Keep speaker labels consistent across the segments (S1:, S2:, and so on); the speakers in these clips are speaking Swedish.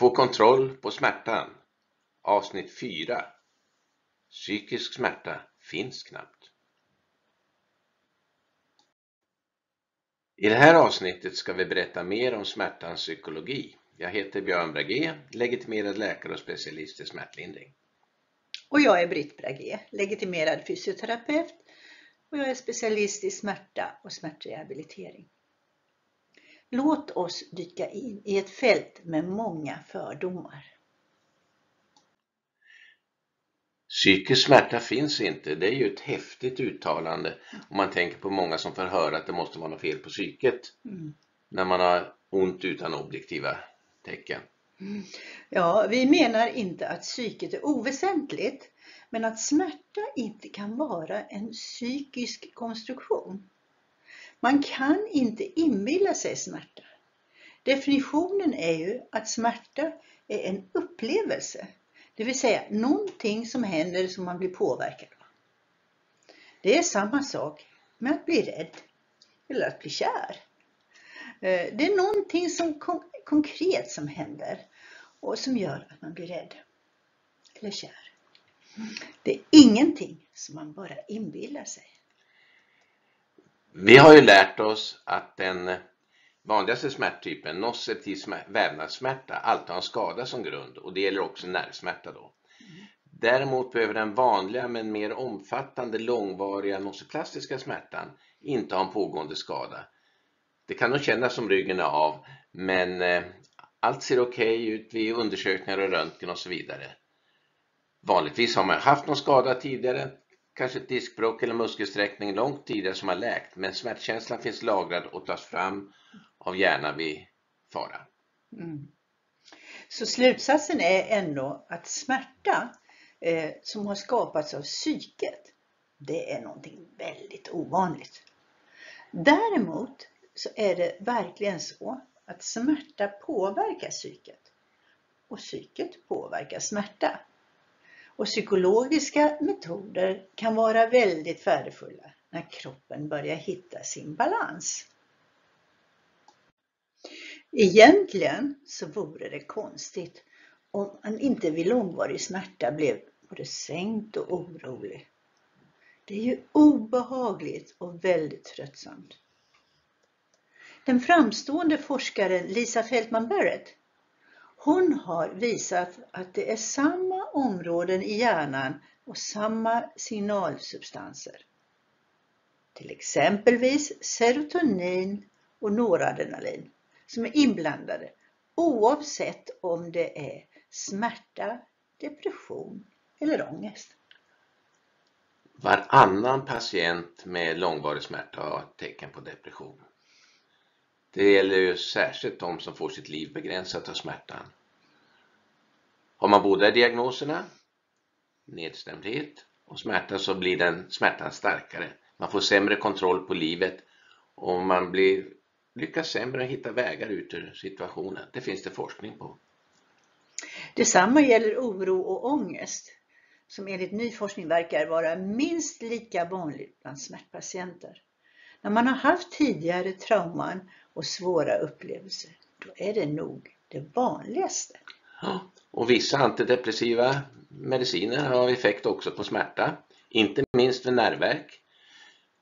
S1: Få kontroll på smärtan. Avsnitt 4. Psykisk smärta finns knappt. I det här avsnittet ska vi berätta mer om smärtans psykologi. Jag heter Björn Bragé, legitimerad läkare och specialist i smärtlindring.
S2: Och jag är Britt Bragé, legitimerad fysioterapeut och jag är specialist i smärta och smärtrehabilitering. Låt oss dyka in i ett fält med många fördomar.
S1: Psykisk smärta finns inte. Det är ju ett häftigt uttalande om man tänker på många som får höra att det måste vara något fel på psyket mm. när man har ont utan objektiva tecken.
S2: Mm. Ja, vi menar inte att psyket är oväsentligt, men att smärta inte kan vara en psykisk konstruktion. Man kan inte inbilla sig smärta. Definitionen är ju att smärta är en upplevelse, det vill säga någonting som händer som man blir påverkad av. Det är samma sak med att bli rädd eller att bli kär. Eh, det är någonting som konkret som händer och som gör att man blir rädd eller kär. Det är ingenting som man bara inbillar sig.
S1: Vi har ju lärt oss att den vanligaste smärttypen, nociceptiv vävnadssmärta, alltid har en skada som grund och det gäller också nervsmärta då. Däremot behöver den vanliga men mer omfattande långvariga nociplastiska smärtan inte ha en pågående skada. Det kan nog kännas som ryggen är av men eh, allt ser okej okay ut vid undersökningar och röntgen och så vidare. Vanligtvis har man haft någon skada tidigare, kanske ett diskbråck eller muskelsträckning långt tidigare som har läkt, men smärtkänslan finns lagrad och tas fram av hjärnan vid fara. Mm.
S2: Så slutsatsen är ändå att smärta eh, som har skapats av psyket, det är någonting väldigt ovanligt. Däremot så är det verkligen så att smärta påverkar psyket och psyket påverkar smärta. Och psykologiska metoder kan vara väldigt värdefulla när kroppen börjar hitta sin balans. Egentligen så vore det konstigt om man inte vid långvarig smärta blev både sänkt och orolig. Det är ju obehagligt och väldigt tröttsamt. Den framstående forskaren Lisa Feldman Barrett hon har visat att det är samma områden i hjärnan och samma signalsubstanser. Till exempelvis serotonin och noradrenalin som är inblandade oavsett om det är smärta, depression eller ångest.
S1: Varannan patient med långvarig smärta har tecken på depression. Det gäller ju särskilt de som får sitt liv begränsat av smärtan. Har man båda diagnoserna, nedstämdhet och smärta, så blir den smärtan starkare. Man får sämre kontroll på livet och man blir, lyckas sämre hitta vägar ut ur situationen. Det finns det forskning på.
S2: Detsamma gäller oro och ångest som enligt ny forskning verkar vara minst lika vanligt bland smärtpatienter. När man har haft tidigare trauman och svåra upplevelser, då är det nog det vanligaste.
S1: Ja, och vissa antidepressiva mediciner har effekt också på smärta, inte minst vid nervverk.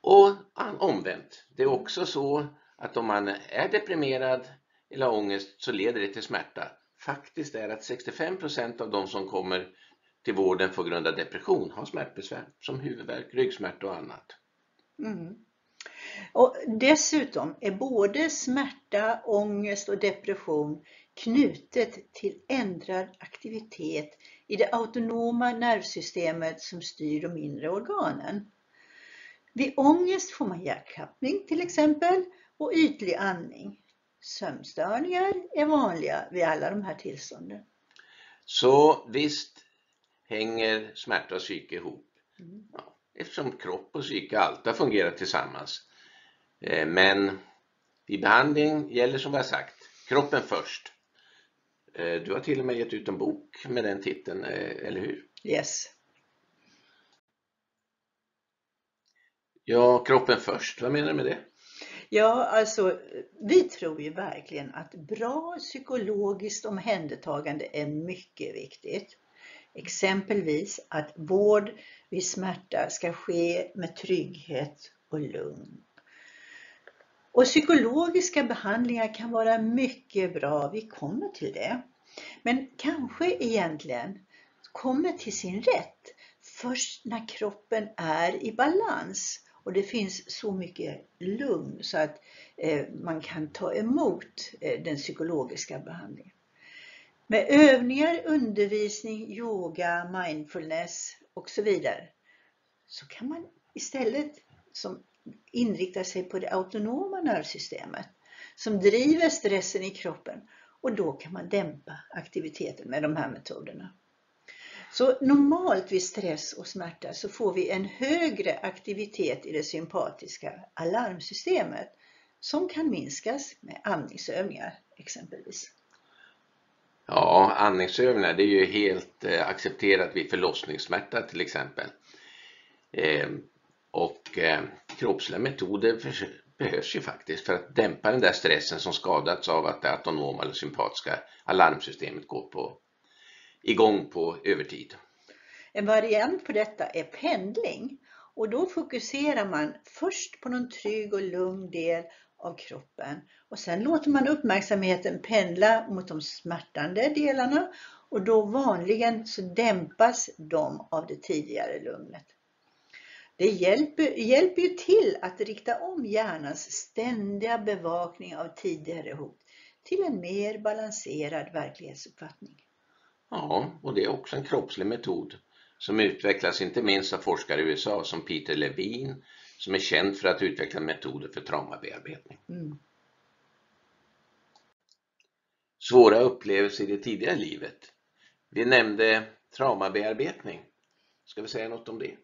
S1: Och omvänt, det är också så att om man är deprimerad eller har ångest så leder det till smärta. Faktiskt är att 65% av de som kommer till vården på grund av depression har smärtbesvär som huvudvärk, ryggsmärta och annat. Mm.
S2: Och dessutom är både smärta, ångest och depression knutet till ändrad aktivitet i det autonoma nervsystemet som styr de inre organen. Vid ångest får man hjärtklappning till exempel och ytlig andning. Sömnstörningar är vanliga vid alla de här tillstånden.
S1: Så visst hänger smärta och psyke ihop. Mm. Ja, eftersom kropp och psyke alltid har fungerat tillsammans. Eh, men vid behandling gäller som vi har sagt, kroppen först. Eh, du har till och med gett ut en bok med den titeln, eh, eller hur?
S2: Yes.
S1: Ja, kroppen först, vad menar du med det?
S2: Ja, alltså vi tror ju verkligen att bra psykologiskt omhändertagande är mycket viktigt. Exempelvis att vård vid smärta ska ske med trygghet och lugn. Och psykologiska behandlingar kan vara mycket bra, vi kommer till det. Men kanske egentligen kommer till sin rätt först när kroppen är i balans och det finns så mycket lugn så att eh, man kan ta emot eh, den psykologiska behandlingen. Med övningar, undervisning, yoga, mindfulness och så vidare så kan man istället som inriktar sig på det autonoma nervsystemet som driver stressen i kroppen och då kan man dämpa aktiviteten med de här metoderna. Så normalt vid stress och smärta så får vi en högre aktivitet i det sympatiska alarmsystemet som kan minskas med andningsövningar exempelvis.
S1: Ja, andningsövningar det är ju helt eh, accepterat vid förlossningssmärta till exempel. Ehm, och eh, kroppsliga metoder för, behövs ju faktiskt för att dämpa den där stressen som skadats av att det autonoma eller sympatiska alarmsystemet går på, igång på övertid.
S2: En variant på detta är pendling och då fokuserar man först på någon trygg och lugn del av kroppen och sen låter man uppmärksamheten pendla mot de smärtande delarna och då vanligen så dämpas de av det tidigare lugnet. Det hjälper, hjälper ju till att rikta om hjärnans ständiga bevakning av tidigare hot till en mer balanserad verklighetsuppfattning.
S1: Ja, och det är också en kroppslig metod som utvecklas inte minst av forskare i USA som Peter Levine som är känd för att utveckla metoder för traumabearbetning. Mm. Svåra upplevelser i det tidigare livet. Vi nämnde traumabearbetning. Ska vi säga något om det?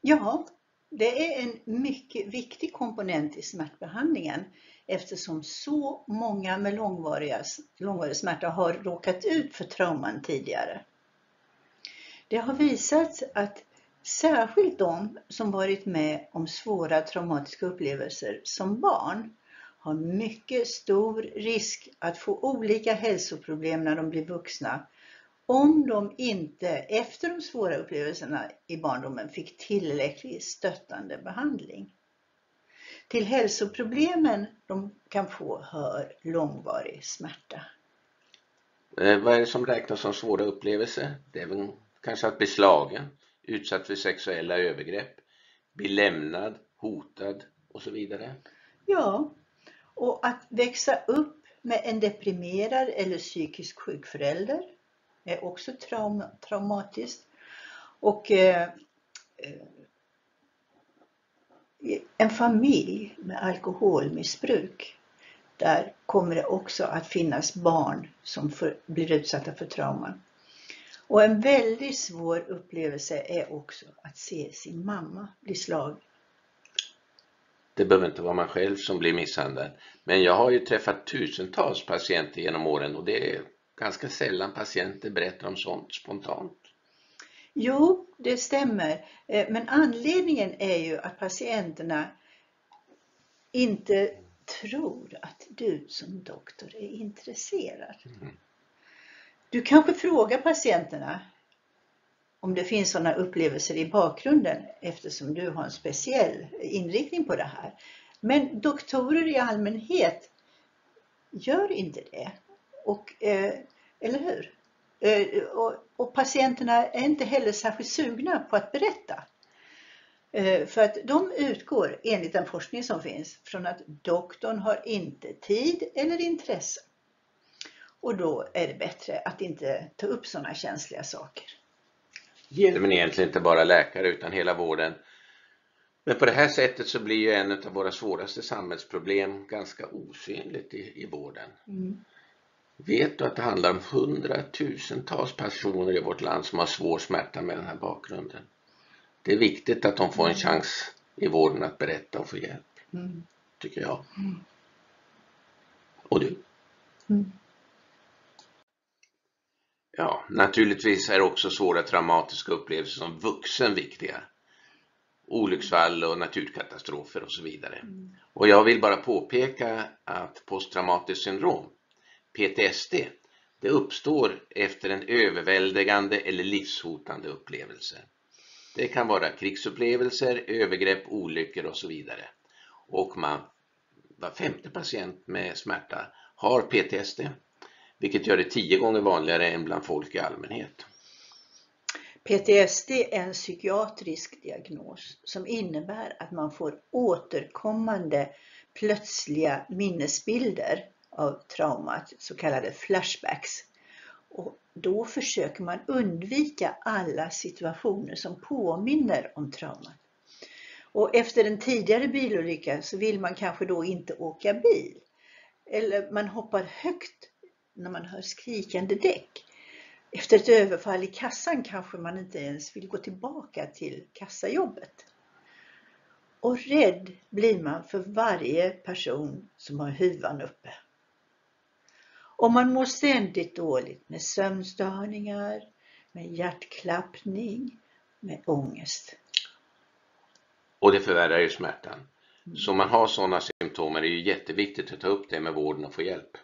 S2: Ja, det är en mycket viktig komponent i smärtbehandlingen eftersom så många med långvariga, långvarig smärta har råkat ut för trauman tidigare. Det har visats att särskilt de som varit med om svåra traumatiska upplevelser som barn har mycket stor risk att få olika hälsoproblem när de blir vuxna om de inte efter de svåra upplevelserna i barndomen fick tillräcklig stöttande behandling. Till hälsoproblemen de kan få hör långvarig smärta.
S1: Eh, vad är det som räknas som svåra upplevelser? Det är väl kanske att bli slagen, utsatt för sexuella övergrepp, bli lämnad, hotad och så vidare.
S2: Ja, och att växa upp med en deprimerad eller psykiskt sjuk förälder är också traum, traumatiskt. Och eh, eh, en familj med alkoholmissbruk, där kommer det också att finnas barn som för, blir utsatta för trauman. Och en väldigt svår upplevelse är också att se sin mamma bli slagen.
S1: Det behöver inte vara man själv som blir misshandlad. Men jag har ju träffat tusentals patienter genom åren och det är ganska sällan patienter berättar om sånt spontant.
S2: Jo, det stämmer. Eh, men anledningen är ju att patienterna inte tror att du som doktor är intresserad. Mm. Du kanske frågar patienterna om det finns sådana upplevelser i bakgrunden eftersom du har en speciell inriktning på det här. Men doktorer i allmänhet gör inte det. Och, eh, eller hur? Eh, och, och, patienterna är inte heller särskilt sugna på att berätta. Eh, för att de utgår, enligt den forskning som finns, från att doktorn har inte tid eller intresse. Och då är det bättre att inte ta upp sådana känsliga saker.
S1: Men egentligen inte bara läkare utan hela vården. Men på det här sättet så blir ju en av våra svåraste samhällsproblem ganska osynligt i, i vården. Mm. Vet du att det handlar om hundratusentals personer i vårt land som har svår smärta med den här bakgrunden? Det är viktigt att de får en mm. chans i vården att berätta och få hjälp. Mm. Tycker jag. Mm. Och du? Mm. Ja, naturligtvis är också svåra traumatiska upplevelser som vuxen viktiga. olycksfall och naturkatastrofer och så vidare. Och jag vill bara påpeka att posttraumatiskt syndrom, PTSD, det uppstår efter en överväldigande eller livshotande upplevelse. Det kan vara krigsupplevelser, övergrepp, olyckor och så vidare. Och man, var femte patient med smärta har PTSD, vilket gör det tio gånger vanligare än bland folk i allmänhet.
S2: PTSD är en psykiatrisk diagnos som innebär att man får återkommande plötsliga minnesbilder av traumat, så kallade flashbacks. Och då försöker man undvika alla situationer som påminner om traumat. Och efter en tidigare bilolycka så vill man kanske då inte åka bil. Eller man hoppar högt när man hör skrikande däck. Efter ett överfall i kassan kanske man inte ens vill gå tillbaka till kassajobbet. Och rädd blir man för varje person som har huvan uppe. Och man mår ständigt dåligt med sömnstörningar, med hjärtklappning, med ångest.
S1: Och det förvärrar ju smärtan. Så om man har sådana symptom är det ju jätteviktigt att ta upp det med vården och få hjälp.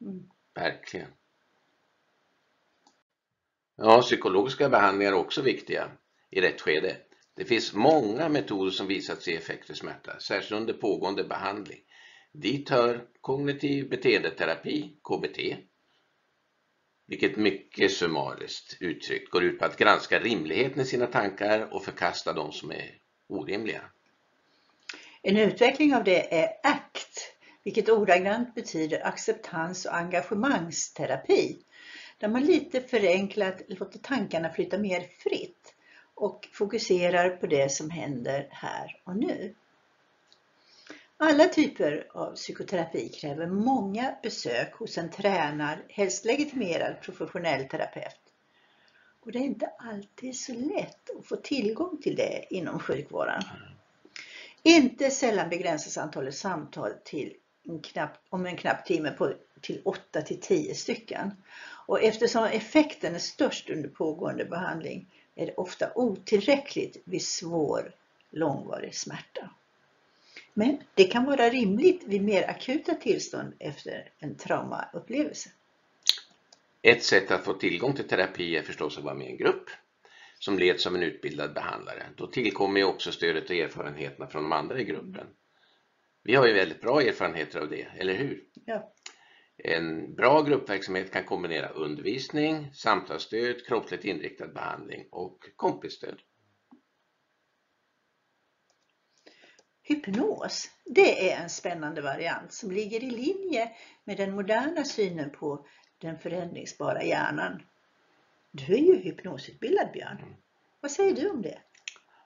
S2: Mm.
S1: Verkligen. Ja, psykologiska behandlingar är också viktiga i rätt skede. Det finns många metoder som visat sig effekt för smärta, särskilt under pågående behandling. Dit hör kognitiv beteendeterapi, KBT, vilket mycket summariskt uttryckt går ut på att granska rimligheten i sina tankar och förkasta de som är orimliga.
S2: En utveckling av det är ACT, vilket ordagrant betyder acceptans och engagemangsterapi, där man lite förenklat låter tankarna flytta mer fritt och fokuserar på det som händer här och nu. Alla typer av psykoterapi kräver många besök hos en tränad, helst legitimerad professionell terapeut. Och det är inte alltid så lätt att få tillgång till det inom sjukvården. Inte sällan begränsas antalet samtal till en knapp, om en knapp timme på, till 8 till 10 stycken. Och eftersom effekten är störst under pågående behandling är det ofta otillräckligt vid svår långvarig smärta. Men det kan vara rimligt vid mer akuta tillstånd efter en traumaupplevelse.
S1: Ett sätt att få tillgång till terapi är förstås att vara med i en grupp som leds av en utbildad behandlare. Då tillkommer ju också stödet och erfarenheterna från de andra i gruppen. Vi har ju väldigt bra erfarenheter av det, eller hur?
S2: Ja.
S1: En bra gruppverksamhet kan kombinera undervisning, samtalsstöd, kroppsligt inriktad behandling och kompisstöd.
S2: Hypnos, det är en spännande variant som ligger i linje med den moderna synen på den förändringsbara hjärnan. Du är ju hypnosutbildad Björn.
S1: Mm.
S2: Vad säger du om det?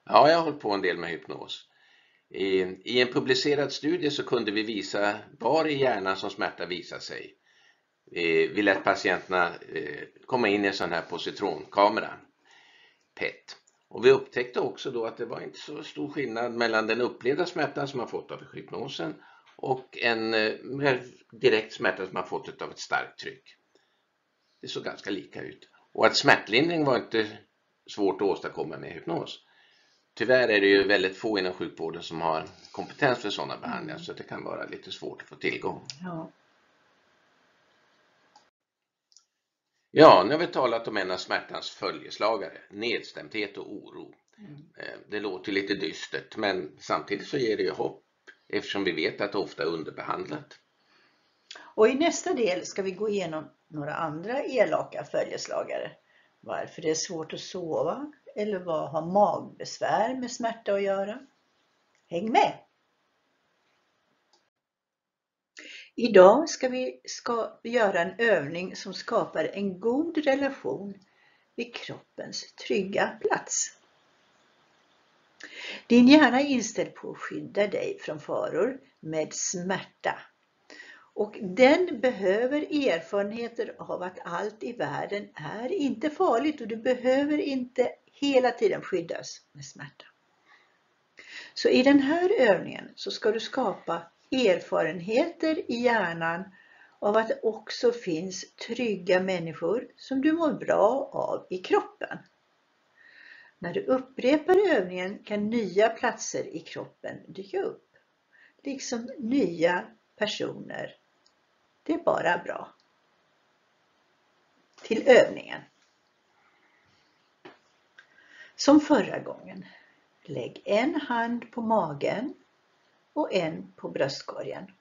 S1: Ja, jag har hållit på en del med hypnos. I, I en publicerad studie så kunde vi visa var i hjärnan som smärta visar sig. Vi lät patienterna eh, komma in i en sån här positronkamera, PET. Och vi upptäckte också då att det var inte så stor skillnad mellan den upplevda smärtan som man fått av hypnosen och en eh, mer direkt smärta som man fått av ett starkt tryck. Det såg ganska lika ut. Och att smärtlindring var inte svårt att åstadkomma med hypnos. Tyvärr är det ju väldigt få inom sjukvården som har kompetens för sådana behandlingar så det kan vara lite svårt att få tillgång.
S2: Ja.
S1: Ja, nu har vi talat om en av smärtans följeslagare, nedstämdhet och oro. Eh, Det låter lite dystert men samtidigt så ger det ju hopp eftersom vi vet att det ofta är underbehandlat.
S2: Och i nästa del ska vi gå igenom några andra elaka följeslagare. Varför det är svårt att sova eller vad har magbesvär med smärta att göra? Häng med! Idag ska vi ska göra en övning som skapar en god relation vid kroppens trygga plats. Din hjärna är inställd på att skydda dig från faror med smärta. Och den behöver erfarenheter av att allt i världen är inte farligt och du behöver inte hela tiden skyddas med smärta. Så i den här övningen så ska du skapa erfarenheter i hjärnan av att det också finns trygga människor som du mår bra av i kroppen. När du upprepar övningen kan nya platser i kroppen dyka upp, liksom nya personer. Det är bara bra. Till övningen. Som förra gången. Lägg en hand på magen och en på bröstkorgen.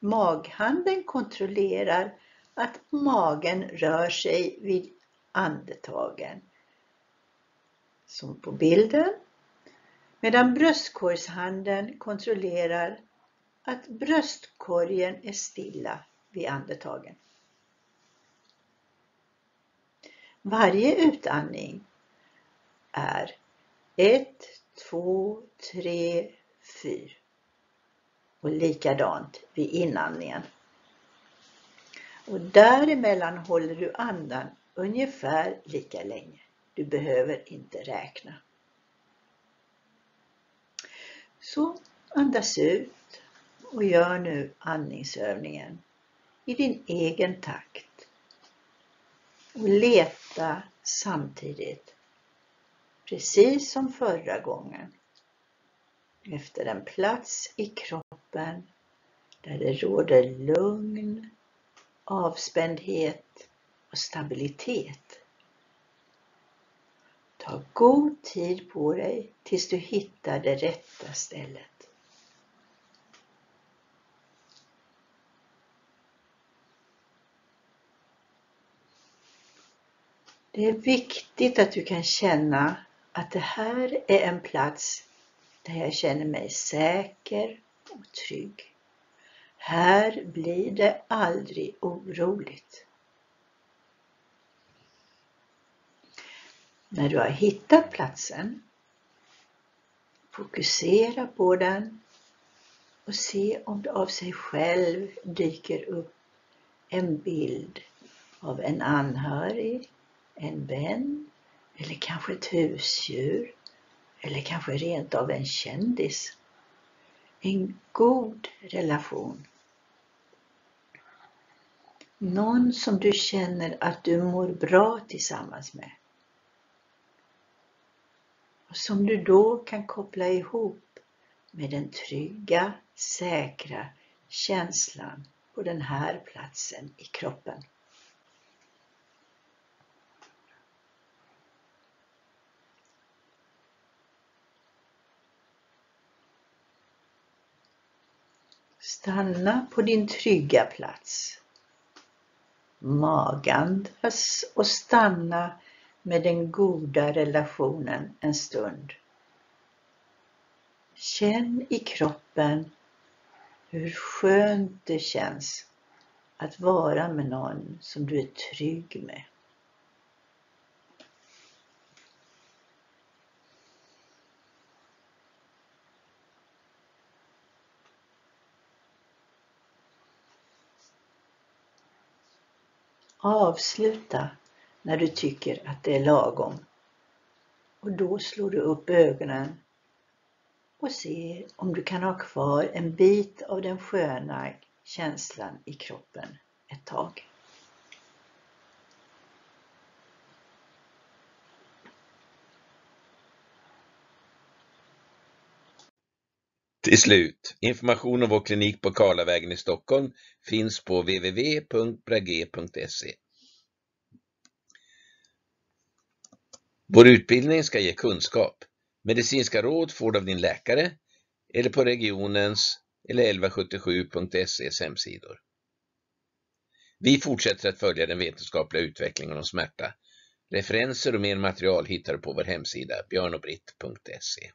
S2: Maghanden kontrollerar att magen rör sig vid andetagen. Som på bilden. Medan bröstkorgshanden kontrollerar att bröstkorgen är stilla vid andetagen. Varje utandning är 1, 2, 3, fyr. och likadant vid inandningen. Och däremellan håller du andan ungefär lika länge. Du behöver inte räkna. Så andas ut och gör nu andningsövningen i din egen takt. Och leta samtidigt, precis som förra gången, efter en plats i kroppen där det råder lugn, avspändhet och stabilitet. Ta god tid på dig tills du hittar det rätta stället. Det är viktigt att du kan känna att det här är en plats där jag känner mig säker och trygg. Här blir det aldrig oroligt. När du har hittat platsen, fokusera på den och se om det av sig själv dyker upp en bild av en anhörig, en vän eller kanske ett husdjur eller kanske rent av en kändis. En god relation. Någon som du känner att du mår bra tillsammans med. Och som du då kan koppla ihop med den trygga, säkra känslan på den här platsen i kroppen. Stanna på din trygga plats. Magandas och stanna med den goda relationen en stund. Känn i kroppen hur skönt det känns att vara med någon som du är trygg med. Avsluta när du tycker att det är lagom. Och då slår du upp ögonen och ser om du kan ha kvar en bit av den sköna känslan i kroppen ett tag.
S1: Till slut, information om vår klinik på Karlavägen i Stockholm finns på www.brage.se. Vår utbildning ska ge kunskap. Medicinska råd får du av din läkare eller på regionens eller 1177.ses hemsidor. Vi fortsätter att följa den vetenskapliga utvecklingen om smärta. Referenser och mer material hittar du på vår hemsida björnobritt.se.